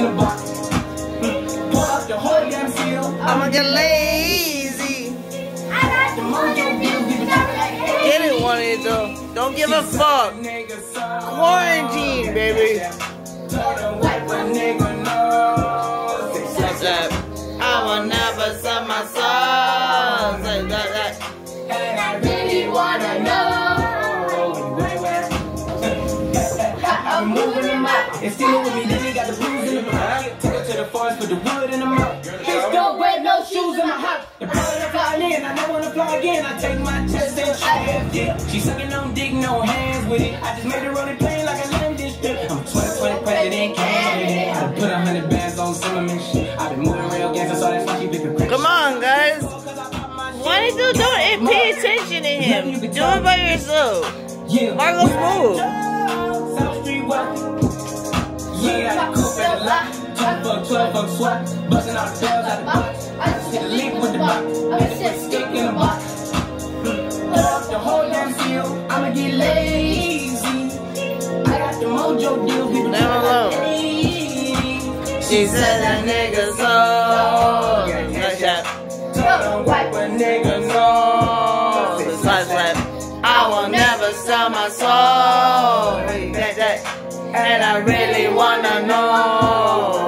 in the box. Mm. Pour up the whole damn seal. I'ma get lazy. I got the mojo deal. People talking like, hey. Get it, one of you though. Don't give a fuck. Quarantine, baby. I will never sell my soul. Like that, that. And I really wanna know. I'm moving out. And still with me, then they got the blues in the mouth. Took her to the forest, put the wood in the mouth. Bitch, don't wear no shoes in my house. The brother fly in, I don't wanna fly again. I take my test and try yeah. She sucking on dick, no hands with it. I just made her roll it plain like a lamb dish. I'm 2020 president candidate. I put a hundred bands on Zimmerman shit. I've been moving real gangster, so that's why she been. Come on, guys. Why you do don't pay attention to him? Do it by yourself. Yeah. Margo's move. South Street walk. Yeah, I cook at the lot. 10 fuck, 12 fuck swat. Busting all the bells out the box. Hit a link with the box. Hit it with stick in the box. Put up the whole damn seal. I'ma get lazy. I got the mojo deal. People Never tryna will. hate. She said that nigga so. Like that. Don't wipe a nigga nose. It's like. I will never sell my soul and I really wanna know.